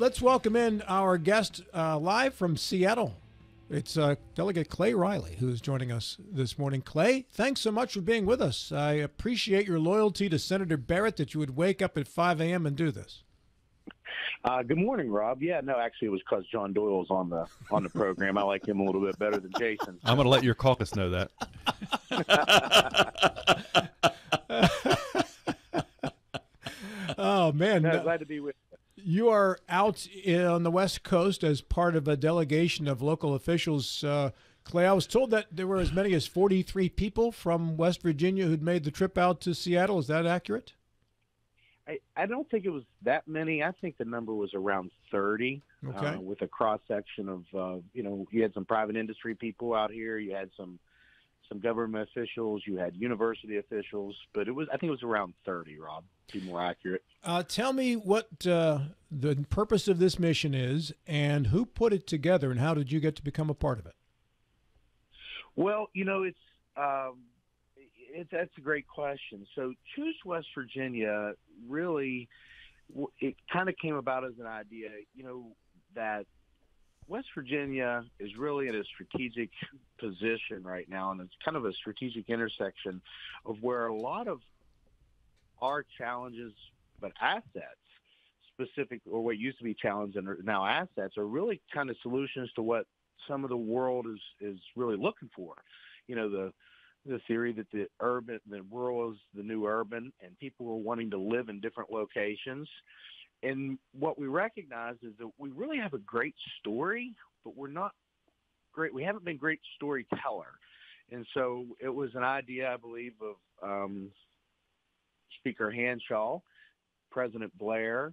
let's welcome in our guest uh, live from Seattle. It's uh, Delegate Clay Riley who's joining us this morning. Clay, thanks so much for being with us. I appreciate your loyalty to Senator Barrett that you would wake up at 5 a.m. and do this. Uh, good morning, Rob. Yeah, no, actually, it was because John Doyle was on the on the program. I like him a little bit better than Jason. I'm going to let your caucus know that. oh man, no, glad to be with. You. are out on the West Coast as part of a delegation of local officials. Uh, Clay, I was told that there were as many as 43 people from West Virginia who'd made the trip out to Seattle. Is that accurate? I, I don't think it was that many. I think the number was around 30 okay. uh, with a cross section of, uh, you know, you had some private industry people out here. You had some some government officials. You had university officials. But it was, I think it was around 30, Rob, to be more accurate. Uh, tell me what uh, the purpose of this mission is and who put it together and how did you get to become a part of it? Well, you know, it's um, it, that's a great question. So, choose West Virginia really it kind of came about as an idea, you know, that West Virginia is really in a strategic position right now, and it's kind of a strategic intersection of where a lot of our challenges, but assets, specific or what used to be challenges and are now assets, are really kind of solutions to what some of the world is is really looking for. You know, the the theory that the urban, the rural is the new urban, and people are wanting to live in different locations. And what we recognize is that we really have a great story, but we're not great. We haven't been great storyteller. And so it was an idea, I believe, of um, Speaker Hanshaw, President Blair,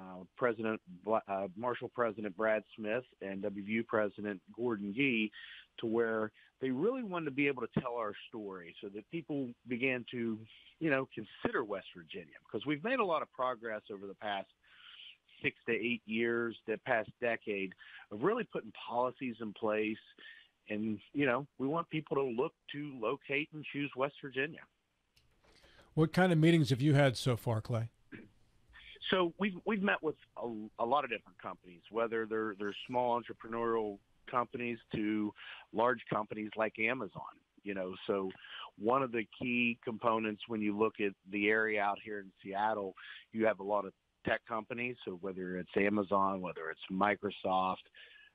uh, President uh, Marshall President Brad Smith, and WVU President Gordon Gee to where they really wanted to be able to tell our story so that people began to, you know, consider West Virginia because we've made a lot of progress over the past six to eight years, the past decade of really putting policies in place. And, you know, we want people to look to locate and choose West Virginia. What kind of meetings have you had so far, Clay? So we've we've met with a, a lot of different companies, whether they're they're small entrepreneurial companies to large companies like Amazon. You know, so one of the key components when you look at the area out here in Seattle, you have a lot of tech companies. So whether it's Amazon, whether it's Microsoft,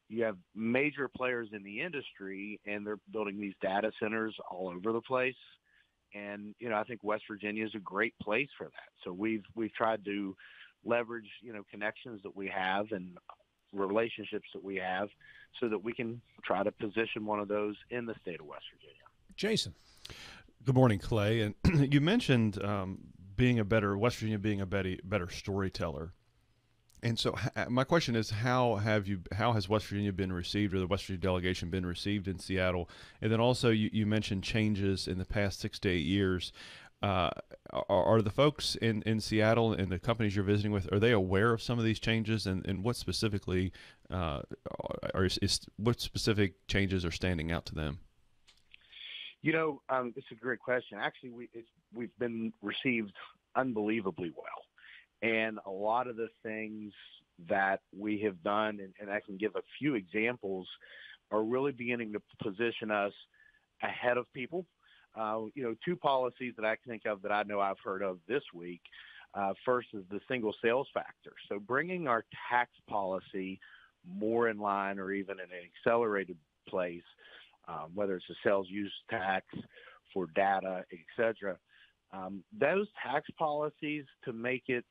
you have major players in the industry, and they're building these data centers all over the place. And you know, I think West Virginia is a great place for that. So we've we've tried to leverage you know connections that we have and relationships that we have so that we can try to position one of those in the state of West Virginia. Jason. Good morning, Clay. And you mentioned um, being a better West Virginia being a better better storyteller. And so, my question is, how have you? How has West Virginia been received, or the West Virginia delegation been received in Seattle? And then also, you, you mentioned changes in the past six to eight years. Uh, are, are, the folks in, in Seattle and the companies you're visiting with are they aware of some of these changes and, and what specifically uh, are is, what specific changes are standing out to them? You know, um, it's a great question. Actually, we we've been received unbelievably well, and a lot of the things that we have done, and, and I can give a few examples, are really beginning to position us ahead of people uh, you know, two policies that I can think of that I know I've heard of this week. Uh, first is the single sales factor. So bringing our tax policy more in line or even in an accelerated place, um, whether it's a sales use tax for data, et cetera. Um, those tax policies to make it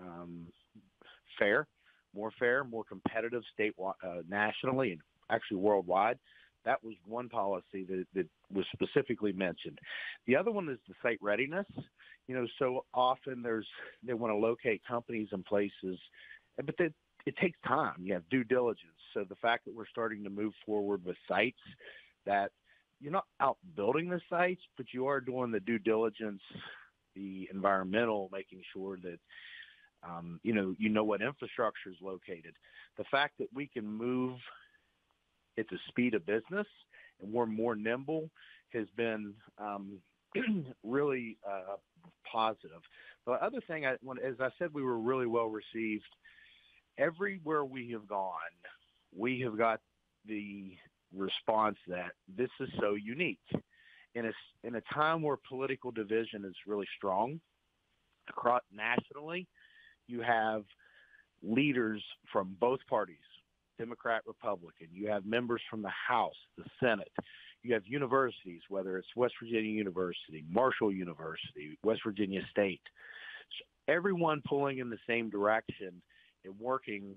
um, fair, more fair, more competitive state uh, nationally and actually worldwide that was one policy that, that was specifically mentioned. The other one is the site readiness. You know, so often there's they want to locate companies and places, but they, it takes time. You have due diligence. So the fact that we're starting to move forward with sites that you're not out building the sites, but you are doing the due diligence, the environmental, making sure that um, you know you know what infrastructure is located. The fact that we can move at the speed of business and we're more nimble has been um, really uh, positive. The other thing, I, when, as I said, we were really well received. everywhere we have gone, we have got the response that this is so unique. In a, in a time where political division is really strong across nationally, you have leaders from both parties, Democrat, Republican. You have members from the House, the Senate. You have universities, whether it's West Virginia University, Marshall University, West Virginia State. So everyone pulling in the same direction and working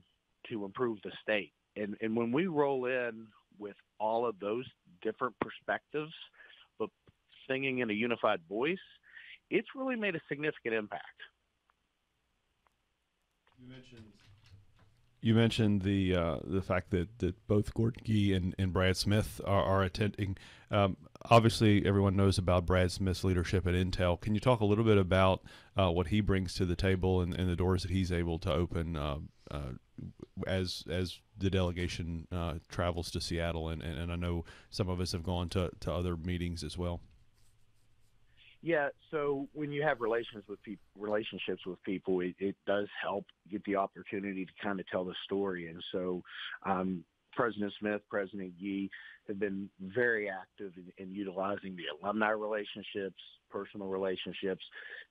to improve the state. And, and when we roll in with all of those different perspectives, but singing in a unified voice, it's really made a significant impact. You mentioned you mentioned the uh, the fact that, that both Gordon Gee and, and Brad Smith are, are attending. Um, obviously, everyone knows about Brad Smith's leadership at Intel. Can you talk a little bit about uh, what he brings to the table and, and, the doors that he's able to open uh, uh as as the delegation uh, travels to Seattle? And, and, and I know some of us have gone to, to other meetings as well. Yeah, so when you have relations with people, relationships with people, it, it does help get the opportunity to kind of tell the story. And so, um, President Smith, President Gee have been very active in, in utilizing the alumni relationships, personal relationships,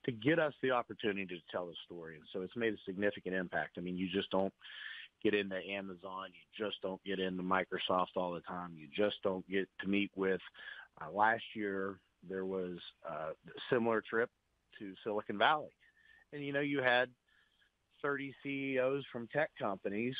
to get us the opportunity to tell the story. And so, it's made a significant impact. I mean, you just don't get into Amazon, you just don't get into Microsoft all the time, you just don't get to meet with. Uh, last year, there was a similar trip to Silicon Valley. And, you know, you had 30 CEOs from tech companies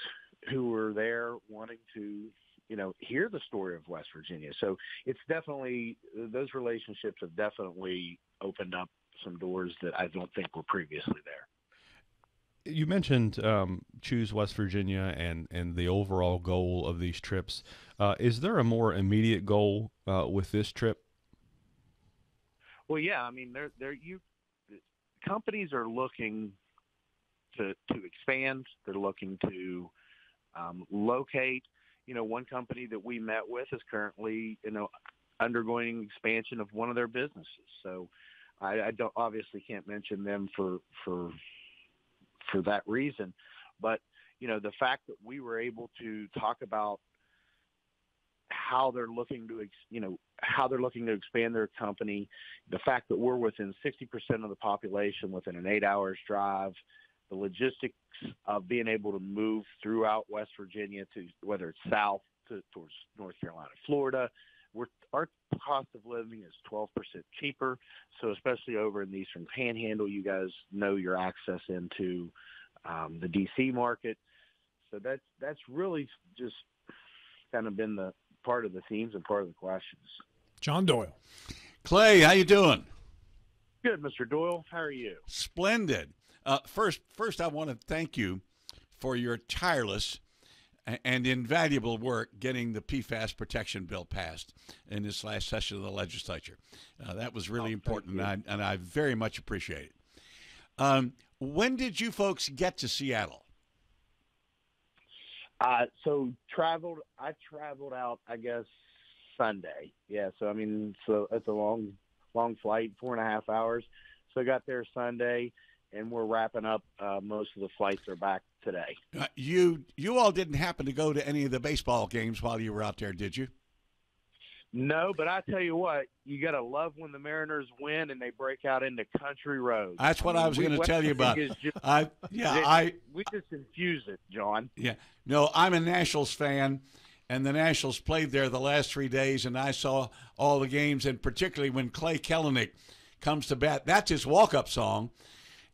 who were there wanting to, you know, hear the story of West Virginia. So it's definitely, those relationships have definitely opened up some doors that I don't think were previously there. You mentioned um, choose West Virginia and, and the overall goal of these trips. Uh, is there a more immediate goal uh, with this trip well, yeah, I mean, they're they're you companies are looking to to expand. They're looking to um, locate. You know, one company that we met with is currently you know undergoing expansion of one of their businesses. So I, I don't obviously can't mention them for for for that reason, but you know the fact that we were able to talk about how they're looking to, you know, how they're looking to expand their company. The fact that we're within 60% of the population within an eight hours drive, the logistics of being able to move throughout West Virginia to whether it's south to, towards North Carolina, Florida, we're, our cost of living is 12% cheaper. So especially over in the Eastern Panhandle, you guys know your access into um, the DC market. So that's that's really just kind of been the part of the themes and part of the questions. John Doyle. Clay, how you doing? Good, Mr. Doyle. How are you? Splendid. Uh, first, first, I want to thank you for your tireless and invaluable work getting the PFAS protection bill passed in this last session of the legislature. Uh, that was really oh, important, and I, and I, very much appreciate it. Um, when did you folks get to Seattle? Uh, so traveled. I traveled out. I guess Sunday. Yeah. So I mean, so it's a long, long flight, four and a half hours. So I got there Sunday, and we're wrapping up. Uh, most of the flights are back today. Uh, you you all didn't happen to go to any of the baseball games while you were out there, did you? No, but I tell you what, you got to love when the Mariners win and they break out into country roads. That's what I, mean, I was going to tell you about. Just, I yeah, it, I we just infuse it, John. Yeah, no, I'm a Nationals fan, and the Nationals played there the last three days, and I saw all the games, and particularly when Clay Kelenic comes to bat, that's his walk-up song,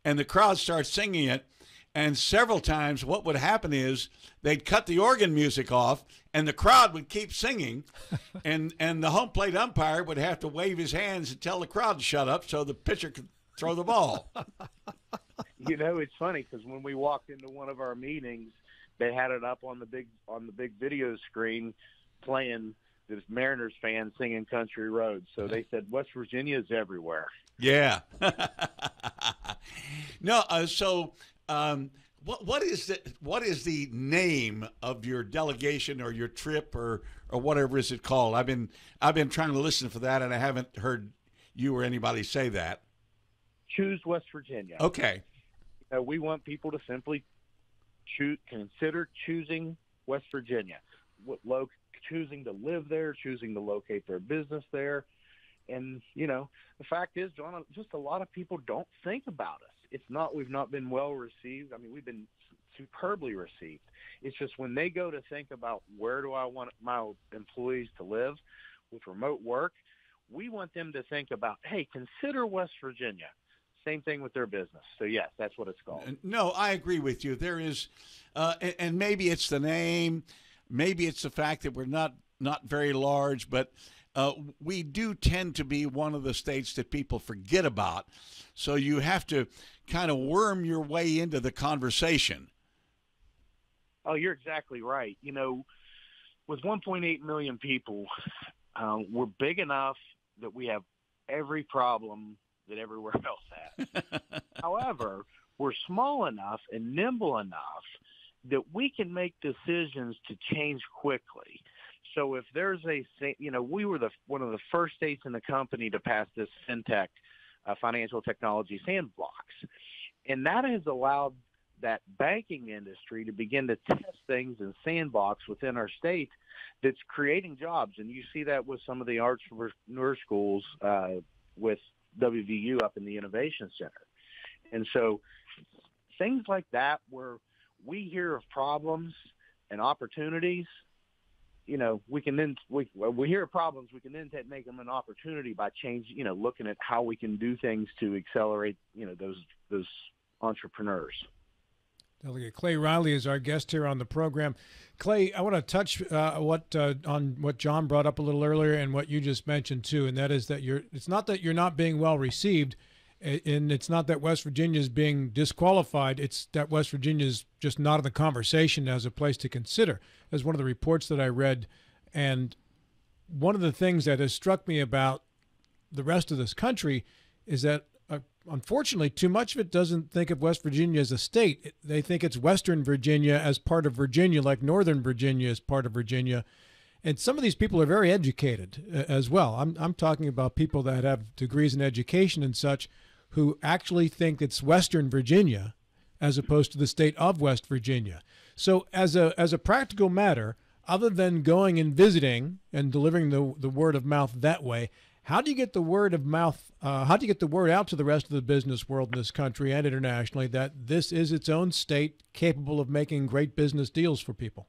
and the crowd starts singing it. And several times, what would happen is they'd cut the organ music off, and the crowd would keep singing, and and the home plate umpire would have to wave his hands and tell the crowd to shut up so the pitcher could throw the ball. you know, it's funny because when we walked into one of our meetings, they had it up on the big on the big video screen, playing this Mariners fan singing "Country Roads." So they said West Virginia is everywhere. Yeah. no, uh, so um, what what is the what is the name of your delegation or your trip or or whatever is it called? I've been I've been trying to listen for that and I haven't heard you or anybody say that. Choose West Virginia. Okay. Uh, we want people to simply Consider choosing West Virginia. Lo- choosing to live there, choosing to locate their business there. And, you know, the fact is, John, just a lot of people don't think about us. It's not, we've not been well received. I mean, we've been superbly received. It's just when they go to think about where do I want my employees to live with remote work, we want them to think about, hey, consider West Virginia. Same thing with their business. So yes, that's what it's called. No, I agree with you. There is, uh, and, maybe it's the name, maybe it's the fact that we're not not very large, but uh, we do tend to be one of the states that people forget about. So you have to kind of worm your way into the conversation. Oh, you're exactly right. You know, with 1.8 million people, um, we're big enough that we have every problem that everywhere else. However, we're small enough and nimble enough that we can make decisions to change quickly. So if there's a, you know, we were the one of the first states in the company to pass this fintech uh, financial technology sandbox, and that has allowed that banking industry to begin to test things in sandbox within our state that's creating jobs. And you see that with some of the entrepreneur schools uh, with WVU up in the Innovation Center. And so things like that where we hear of problems and opportunities, you know, we can then we we hear problems, we can then take, make them an opportunity by changing, you know, looking at how we can do things to accelerate, you know, those those entrepreneurs. Delegate Clay Riley is our guest here on the program. Clay, I want to touch uh, what uh, on what John brought up a little earlier and what you just mentioned too, and that is that you're. It's not that you're not being well received, and it's not that West Virginia is being disqualified. It's that West Virginia is just not in the conversation as a place to consider. As one of the reports that I read, and one of the things that has struck me about the rest of this country is that unfortunately, too much of it doesn't think of West Virginia as a state. They think it's Western Virginia as part of Virginia, like Northern Virginia is part of Virginia. And some of these people are very educated uh, as well. I'm, I'm talking about people that have degrees in education and such who actually think it's Western Virginia as opposed to the state of West Virginia. So, as a, as a practical matter, other than going and visiting and delivering the, the word of mouth that way, how do you get the word of mouth? Uh, how do you get the word out to the rest of the business world in this country and internationally that this is its own state capable of making great business deals for people?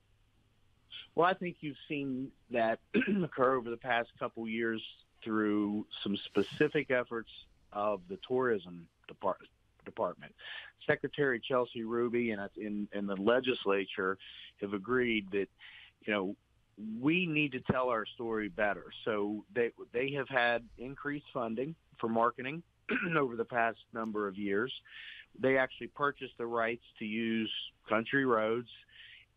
Well, I think you've seen that occur over the past couple years through some specific efforts of the tourism depart- department. Secretary Chelsea Ruby and in, in the legislature have agreed that you know we need to tell our story better. So they they have had increased funding for marketing over the past number of years. They actually purchased the rights to use country roads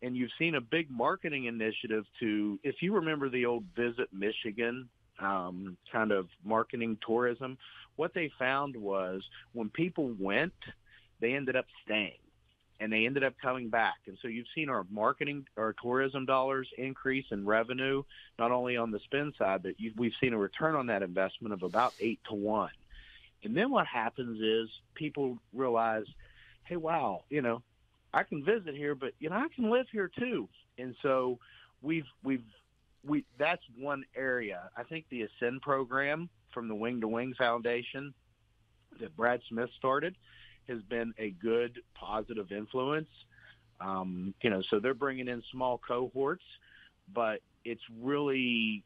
and you've seen a big marketing initiative to if you remember the old visit michigan um, kind of marketing tourism what they found was when people went they ended up staying and they ended up coming back. And so you've seen our marketing, our tourism dollars increase in revenue, not only on the spend side, but we've seen a return on that investment of about eight to one. And then what happens is people realize, hey, wow, you know, I can visit here, but you know, I can live here too. And so we've we've we that's one area. I think the Ascend program from the Wing to Wing Foundation that Brad Smith started has been a good positive influence. Um, you know, so they're bringing in small cohorts, but it's really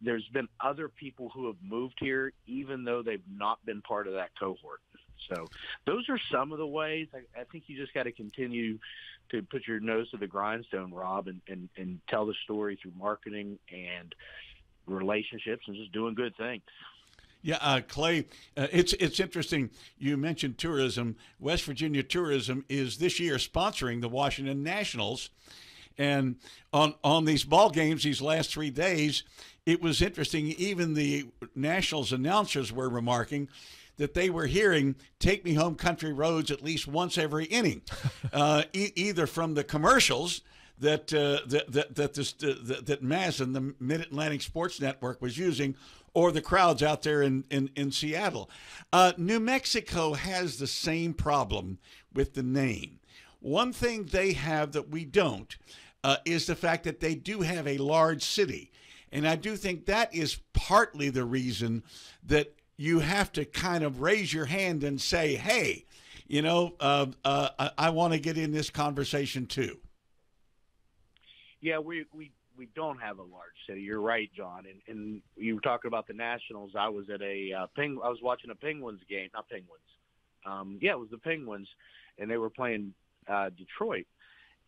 there's been other people who have moved here even though they've not been part of that cohort. So those are some of the ways. I, I think you just got to continue to put your nose to the grindstone, Rob, and, and, and tell the story through marketing and relationships and just doing good things. Yeah, uh, Clay, uh, it's it's interesting. You mentioned tourism. West Virginia Tourism is this year sponsoring the Washington Nationals, and on on these ball games these last three days, it was interesting. Even the Nationals announcers were remarking that they were hearing "Take Me Home, Country Roads" at least once every inning, uh, e- either from the commercials that uh, that that that, this, uh, that MASN, the Mid Atlantic Sports Network, was using, or the crowds out there in in, in Seattle. Uh, New Mexico has the same problem with the name. One thing they have that we don't uh, is the fact that they do have a large city. And I do think that is partly the reason that you have to kind of raise your hand and say, hey, you know, uh, uh, I, I want to get in this conversation too. Yeah, we, we we don't have a large city. You're right, John. And, and you were talking about the Nationals. I was at a uh, ping. I was watching a Penguins game, not Penguins. Um, yeah, it was the Penguins, and they were playing uh, Detroit.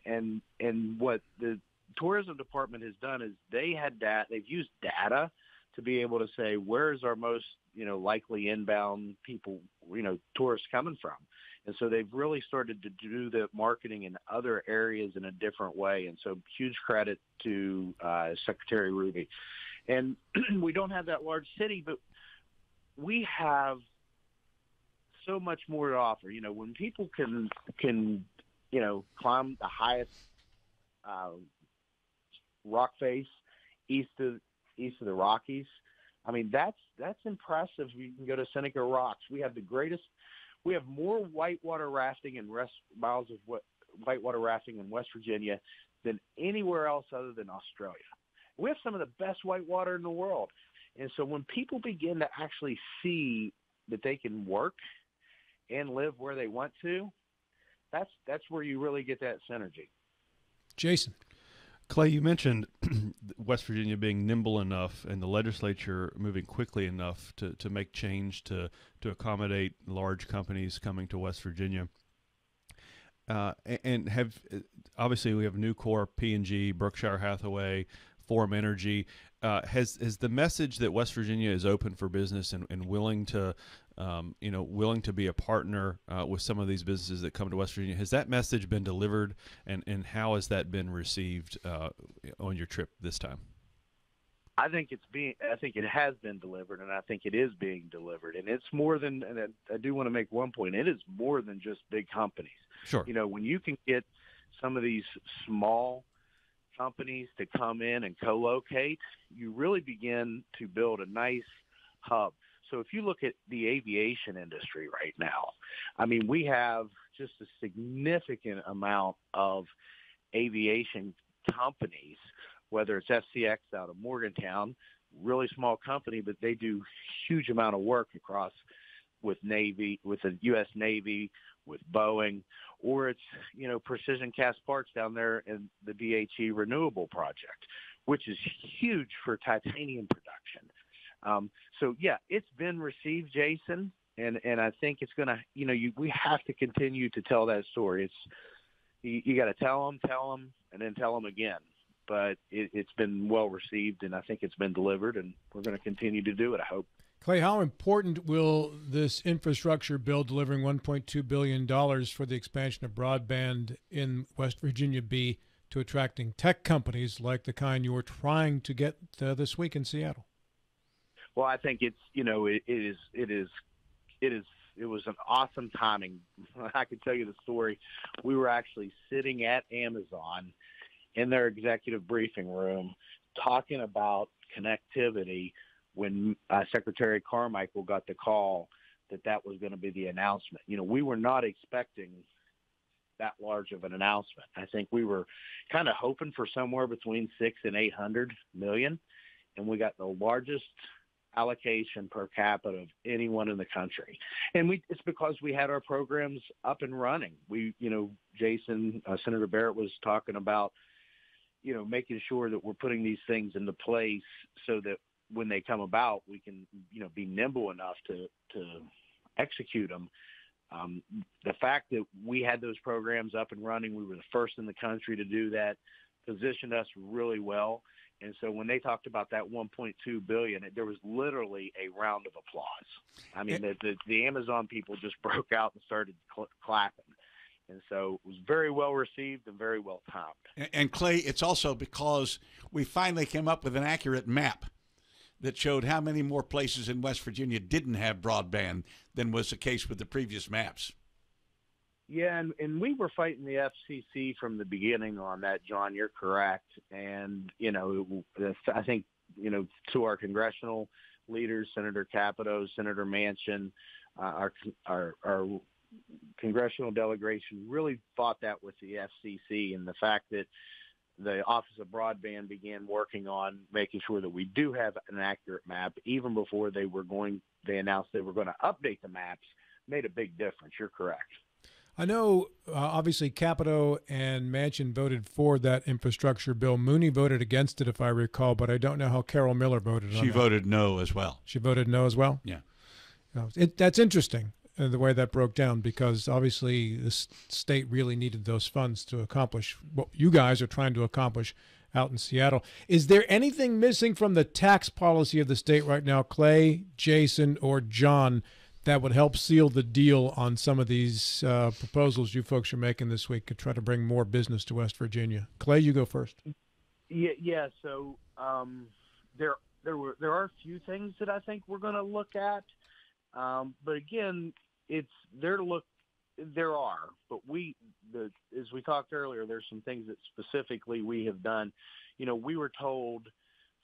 And and what the tourism department has done is they had that. They've used data to be able to say where is our most you know likely inbound people you know tourists coming from and so they've really started to do the marketing in other areas in a different way. And so huge credit to uh, Secretary Ruby. And we don't have that large city, but we have so much more to offer. You know, when people can can you know climb the highest uh, rock face east of east of the Rockies, I mean that's that's impressive. You can go to Seneca Rocks. We have the greatest we have more whitewater rafting and rest miles of whitewater rafting in West Virginia than anywhere else other than Australia. We have some of the best whitewater in the world. And so when people begin to actually see that they can work and live where they want to, that's that's where you really get that synergy. Jason. Clay, you mentioned West Virginia being nimble enough and the legislature moving quickly enough to, to make change to, to accommodate large companies coming to West Virginia. Uh, and have obviously we have Nucor, P and G, Berkshire Hathaway, Form Energy. Uh, has has the message that West Virginia is open for business and, and willing to um, you know, willing to be a partner uh, with some of these businesses that come to West Virginia. Has that message been delivered, and and how has that been received uh, on your trip this time? I think it's being. I think it has been delivered, and I think it is being delivered. And it's more than. And I, I do want to make one point. It is more than just big companies. Sure. You know, when you can get some of these small companies to come in and co-locate, you really begin to build a nice hub. So if you look at the aviation industry right now, I mean, we have just a significant amount of aviation companies, whether it's FCX out of Morgantown, really small company, but they do huge amount of work across with Navy, with the U.S. Navy, with Boeing, or it's you know Precision Cast Parts down there in the DHE Renewable Project, which is huge for titanium production. Um, so yeah, it's been received, Jason, and and I think it's gonna, you know, you we have to continue to tell that story. It's you, you got to tell them, tell them, and then tell them again. But it, it's been well received, and I think it's been delivered, and we're going to continue to do it. I hope. Clay, how important will this infrastructure bill delivering $1.2 billion for the expansion of broadband in West Virginia be to attracting tech companies like the kind you were trying to get uh, this week in Seattle? Well, I think it's you know it, it is it is it is it was an awesome timing. I can tell you the story. We were actually sitting at Amazon in their executive briefing room talking about connectivity when uh, Secretary Carmichael got the call that that was going to be the announcement. You know, we were not expecting that large of an announcement. I think we were kind of hoping for somewhere between six and eight hundred million, and we got the largest allocation per capita of anyone in the country. And we, it's because we had our programs up and running. We, you know, Jason, uh, Senator Barrett was talking about, you know, making sure that we're putting these things into place so that when they come about, we can, you know, be nimble enough to, to execute them. Um, the fact that we had those programs up and running, we were the first in the country to do that, positioned us really well. And so when they talked about that 1.2 billion, there was literally a round of applause. I mean, the, the, the Amazon people just broke out and started cl- clapping. And so it was very well received and very well timed. And, and Clay, it's also because we finally came up with an accurate map that showed how many more places in West Virginia didn't have broadband than was the case with the previous maps. Yeah, and, and we were fighting the FCC from the beginning on that, John. You're correct. And, you know, I think, you know, to our congressional leaders, Senator Capito, Senator Manchin, uh, our, our, our congressional delegation really fought that with the FCC and the fact that the Office of Broadband began working on making sure that we do have an accurate map even before they were going they announced they were going to update the maps made a big difference. You're correct. I know, uh, obviously, Capito and Manchin voted for that infrastructure bill. Mooney voted against it, if I recall, but I don't know how Carol Miller voted. She voted no as well. She voted no as well. Yeah, it, that's interesting the way that broke down because obviously the state really needed those funds to accomplish what you guys are trying to accomplish out in Seattle. Is there anything missing from the tax policy of the state right now, Clay, Jason, or John? that would help seal the deal on some of these uh, proposals you folks are making this week to try to bring more business to West Virginia. Clay, you go first. Yeah, yeah. So um, there, there were there are a few things that I think we're going to look at, um, but again, it's there to look. There are, but we, the, as we talked earlier, there's some things that specifically we have done. You know, we were told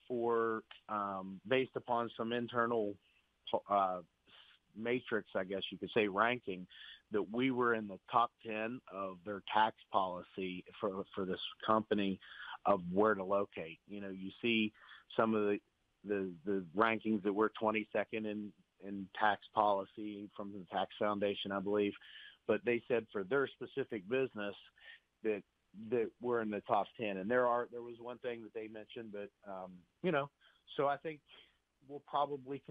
for um, based upon some internal uh, matrix, I guess you could say, ranking, that we were in the top 10 of their tax policy for, for this company of where to locate. You know, you see some of the, the, the rankings that we're 22nd in, in tax policy from the Tax Foundation, I believe. But they said for their specific business that that we're in the top 10 and there are there was one thing that they mentioned but um you know so i think we'll probably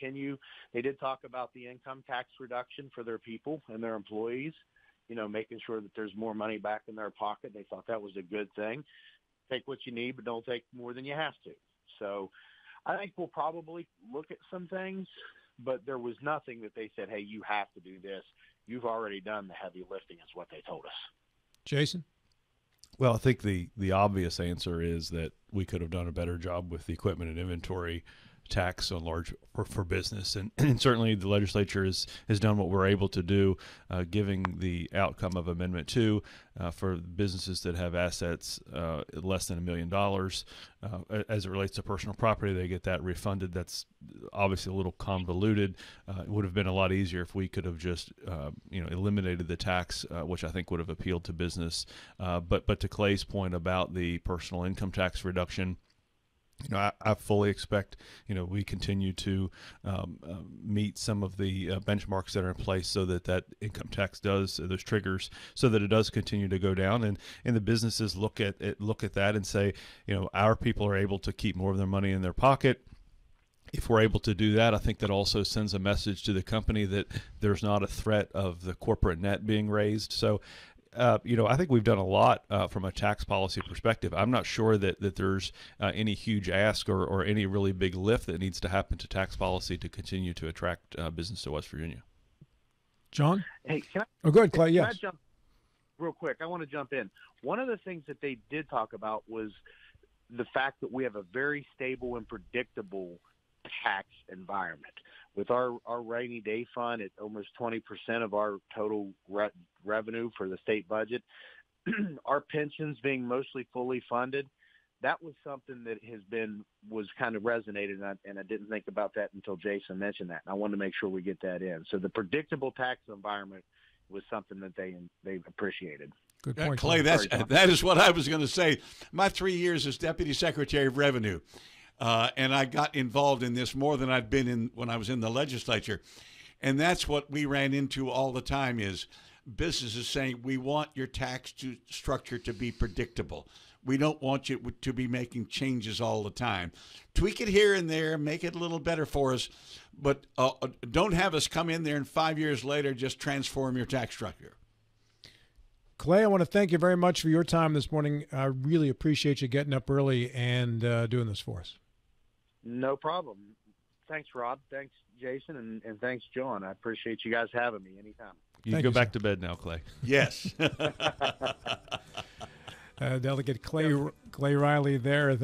continue. They did talk about the income tax reduction for their people and their employees, you know, making sure that there's more money back in their pocket. They thought that was a good thing. Take what you need, but don't take more than you have to. So I think we'll probably look at some things, but there was nothing that they said, hey, you have to do this. You've already done the heavy lifting, is what they told us. Jason? Well, I think the the obvious answer is that we could have done a better job with the equipment and inventory tax on large for, for business, and, and, certainly the legislature has has done what we're able to do, uh, giving the outcome of Amendment Two uh, for businesses that have assets uh, less than a million dollars. Uh, as it relates to personal property, they get that refunded. That's obviously a little convoluted. Uh, it would have been a lot easier if we could have just uh, you know eliminated the tax, which I think would have appealed to business. but but to Clay's point about the personal income tax reduction you know, I, I, fully expect, you know, we continue to um, uh, meet some of the uh, benchmarks that are in place so that that income tax does, uh, those triggers, so that it does continue to go down. And, and the businesses look at it, look at that and say, you know, our people are able to keep more of their money in their pocket if we're able to do that, I think that also sends a message to the company that there's not a threat of the corporate net being raised. So uh, you know, I think we've done a lot uh, from a tax policy perspective. I'm not sure that, that there's uh, any huge ask or, or any really big lift that needs to happen to tax policy to continue to attract uh, business to West Virginia. John? Hey, can I? Oh, go ahead, Clay. Yes. jump real quick? I want to jump in. One of the things that they did talk about was the fact that we have a very stable and predictable tax environment with our, our rainy day fund at almost 20% of our total re- revenue for the state budget, our pensions being mostly fully funded, that was something that has been was kind of resonated, and I, and I didn't think about that until Jason mentioned that. And I wanted to make sure we get that in. So the predictable tax environment was something that they they appreciated. Good point, Clay. That's that is what I was going to say. My three years as deputy secretary of revenue, uh, and I got involved in this more than I'd been in when I was in the legislature. And that's what we ran into all the time is businesses saying, we want your tax to, structure to be predictable. We don't want you to be making changes all the time. Tweak it here and there, make it a little better for us, but uh, uh don't have us come in there and five years later just transform your tax structure. Clay, I want to thank you very much for your time this morning. I really appreciate you getting up early and uh, doing this for us. No problem. Thanks, Rob. Thanks, Jason, and, and thanks, John. I appreciate you guys having me anytime. You Thank go you, back sir. to bed now, Clay. Yes. uh, Delegate Clay Clay Riley there.